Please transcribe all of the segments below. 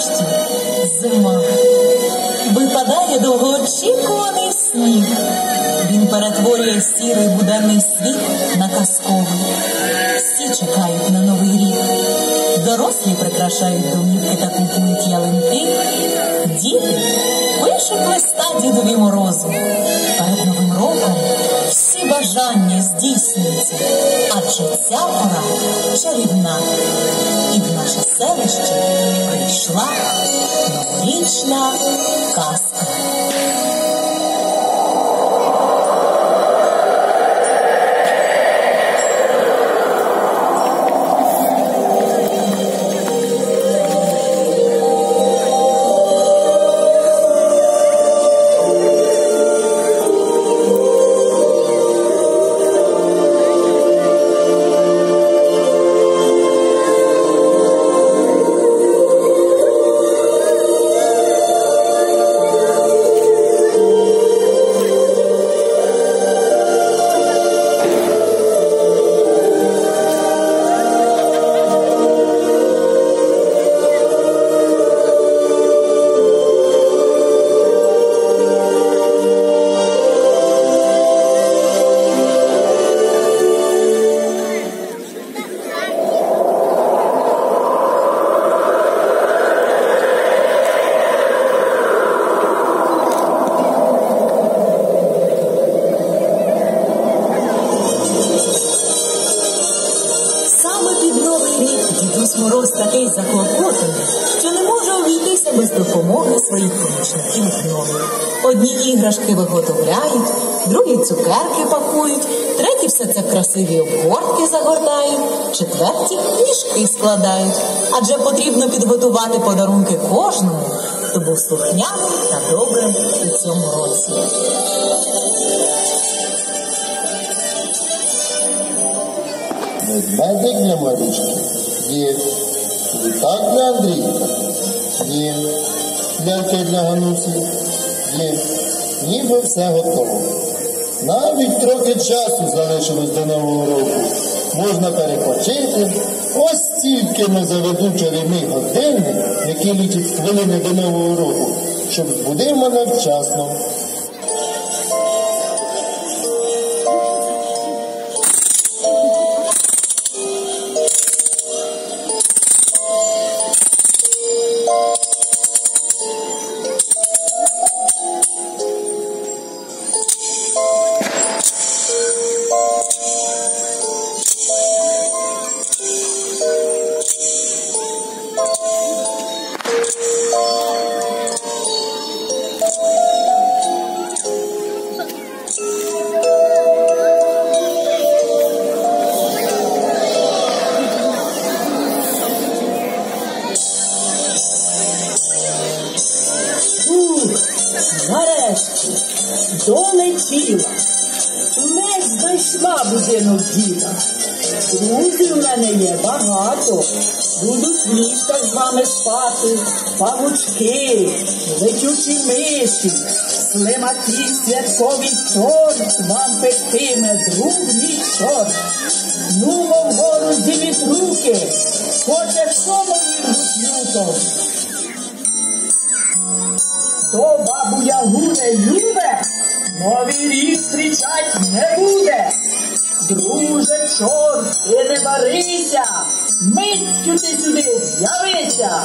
нарешті зима. Випадає довгоочікуваний сніг. Він перетворює сірий буденний світ на казковий. Всі чекають на новий рік. Дорослі прикрашають домівки та купують ялинки. Діти пишуть листа дідові морозу. Перед новим бажання здійснюється, адже ця пора чарівна. І в наше селище прийшла новорічна казка. Помічників. Одні іграшки виготовляють, другі цукерки пакують, треті все це в красиві обгортки загортають, четверті мішки складають. Адже потрібно підготувати подарунки кожному, хто був слухняним та добрим у цьому році. Ведмедик для Марічки? Є. Літак для Андрійка? Є. Ляльки для Ганусі? Є. Ніби все готово. Навіть трохи часу залишилось до Нового року. Можна перепочити. Ось тільки не заведу чарівний годинник, який лічить хвилини до Нового року, щоб збудив мене. Нарешті долетіла. Не знайшла будинок діда. Друзів в мене є багато. Будуть в ліжках з вами спати, павучки, летючі миші, слимаки, святковий торт вам пектиме, друг мій чорт. Ну, вгору діліть руки, хоче сому люто. Новий рік зустрічать не буде. Друже, чорт, ти не барися, миттю ти сюди з'явися.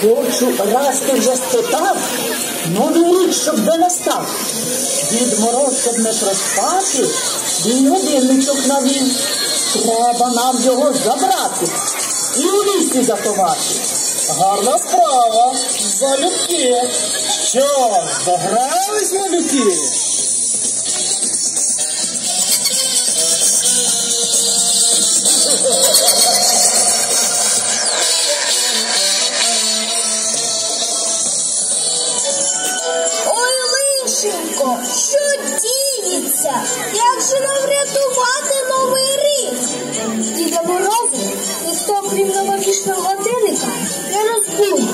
Хочу, раз ти вже спитав, новий рік, щоб де настав. Дід Мороз, не проспати, він годинничок навів. Треба нам його забрати і у лісі заховати. Гарна справа. Залюбки. Що, загрались малюки? Що діється? Як же нам врятувати новий рік? Діда Морозу окрім новорічного годинника, не розбудь.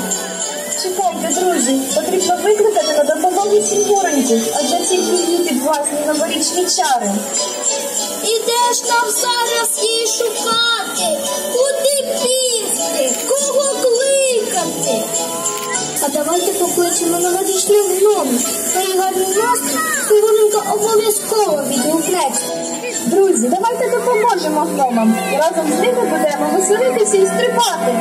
Чекайте, друзі, потрібно викликати на допомогу Снігуреньку, адже тільки її підвласні новорічні чари. І де ж нам зараз її шукати? Куди бігти? Кого кликати? А давайте покличемо новорічний гном. Гарний настрій Снігуренька обов'язково відгукнеться. Друзі, давайте допоможемо гномам. Разом з ними будемо веселитися і стрибати.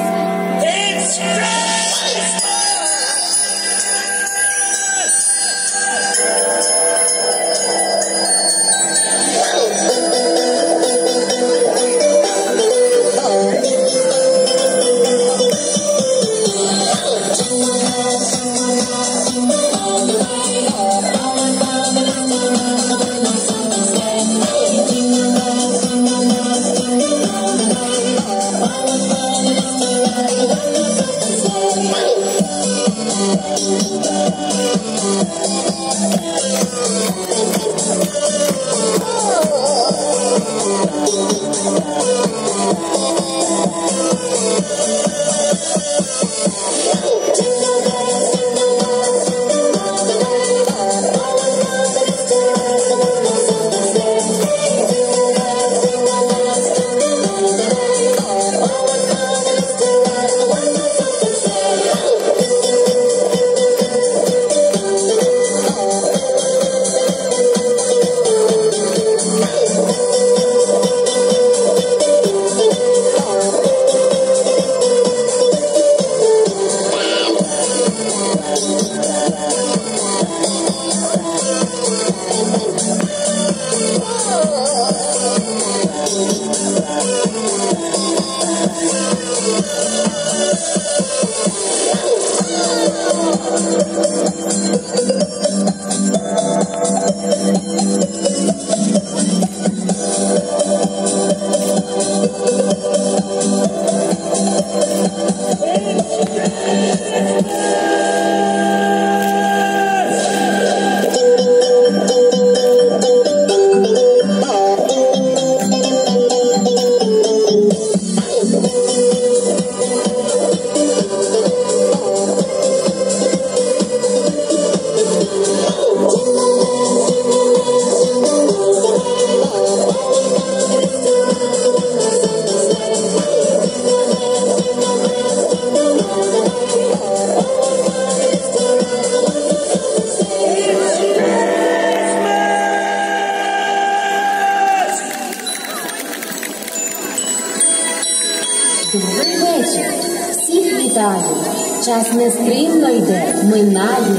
Нестримно йде, минає.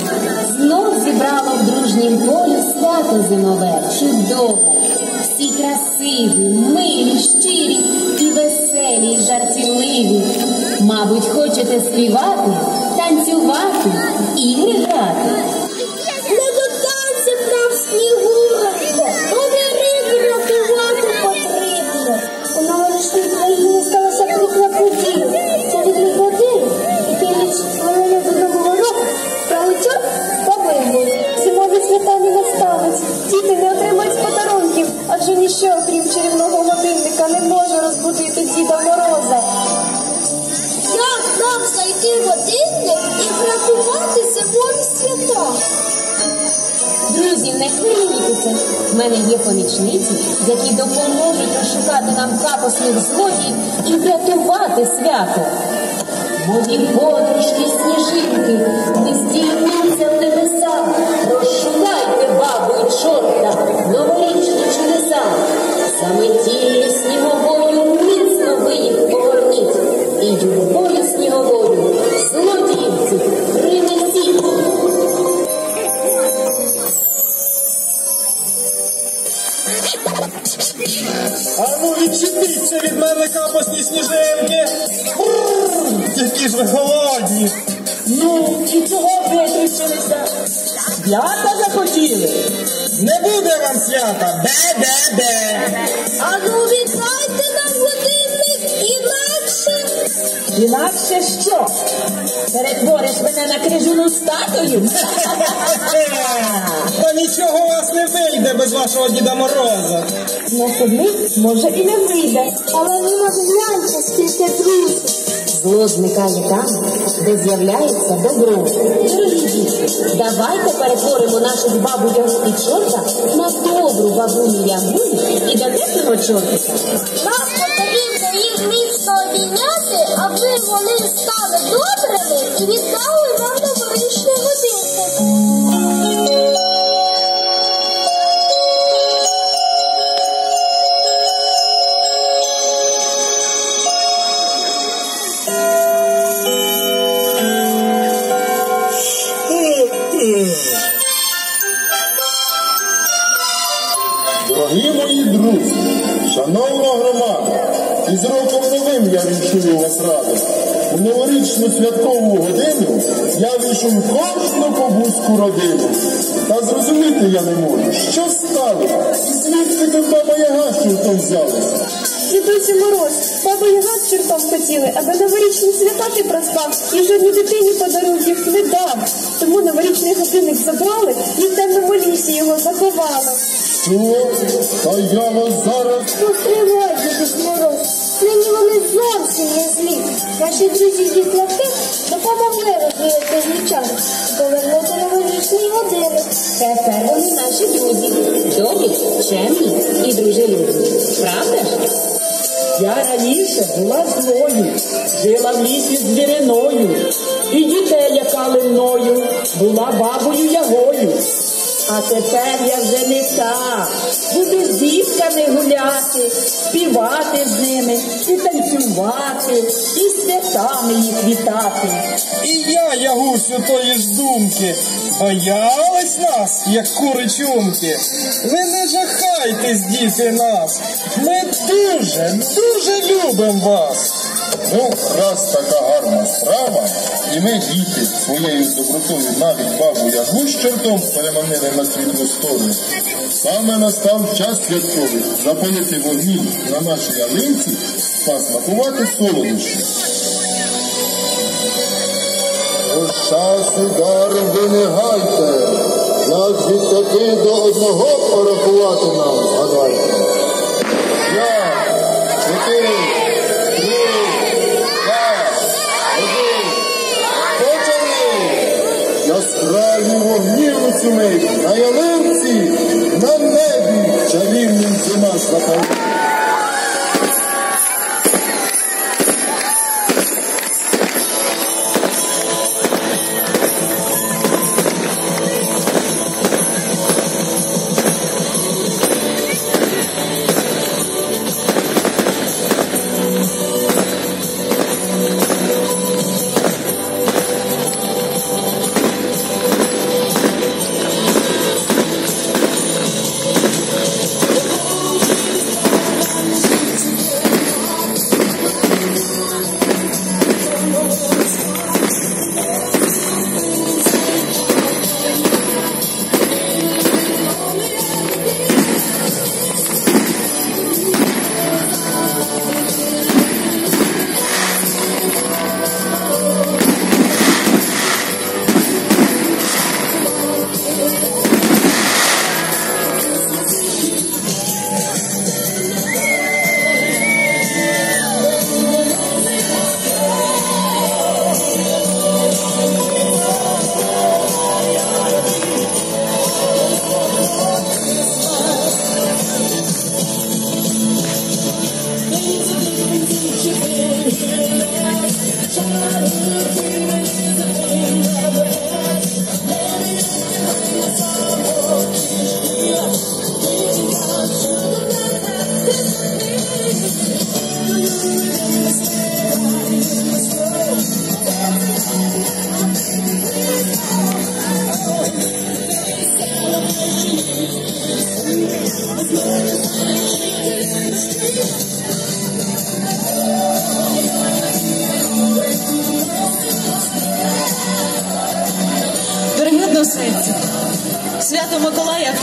Знов зібрало в дружнім полі свято зимове, чудове. Всі красиві, милі, щирі і веселі, і жартівливі. Мабуть, хочете співати, танцювати, і грати. Помічниці, які допоможуть розшукати нам капосних злодіїв і врятувати свято. Мої подружки сніжинки, від капосні сніжинки. Які ж ви голодні. Ну, і чого витріщилися? Свята захотіли? Не буде вам свята. Де-де-де. А ну віддайте нам годинник інакше. Інакше що? Перетвориш мене на крижану статую? Та нічого у вас не вийде без вашого Діда Мороза. На собі може і не вийде. Але ви може гляньте, скільки трусів. Зло зникає там, де з'являється добро. Дорогі діти, давайте перетворимо наших бабу і чорта на добру бабуню Ягу і донесемо чортика. Громада, із роком новим я віншую вас радо. У новорічну святкову годину я війшов кожну побузьку родину. Та зрозуміти я не можу, що сталося, і звідки тут баба Яга з чортом взялася. Дідусю Мороз, баба Яга з чортом хотіли, аби новорічні свята ти проспав і жодній дитині подарунків не дав. Тому новорічний годинник забрали і в темному лісі його заховали. Що? Та я вас зараз Постривай, дідусь Нині вони зовсім не злі. Наші друзі дітлахи допомогли розвіяти звичай. Повернути новорічний годинник. Тепер вони наші друзі, добрі, чемні і дружелюбні. Правда ж? Я раніше була злою, жила в лісі звіриною, і дітей лякали мною, була бабою ягою. А тепер я вже не та, буду з дітками гуляти, співати з ними, і танцювати, і святами їх вітати. І я, Ягусю, тої ж думки, боялись нас, як куричунки. Ви не жахайтесь, діти нас. Ми дуже, дуже любимо вас. Ну, раз така гарна справа, і ми діти своєю добротою навіть бабу Ягу з чортом переманили на світлу сторону. Саме настав час святковий запалити вогні на нашій ялинці та смакувати солодощі. Часу даром ви не гайте, як від таки до одного порахувати нам, згадайте. П'ять, чотири, Яскраві вогні у цю на ялинці, на небі чарівним зима запалила.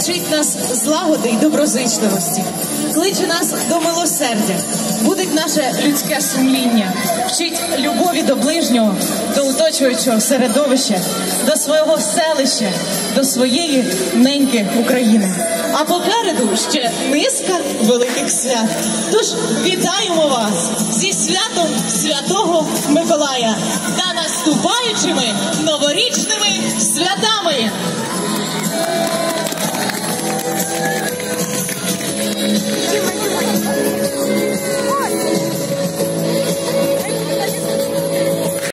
Вчить нас злагоди й доброзичливості, кличе нас до милосердя, будить наше людське сумління, вчить любові до ближнього, до оточуючого середовища, до свого селища, до своєї неньки України. а попереду ще низка великих свят. Тож вітаємо вас зі святом Святого Миколая та наступаючими новорічними Come on.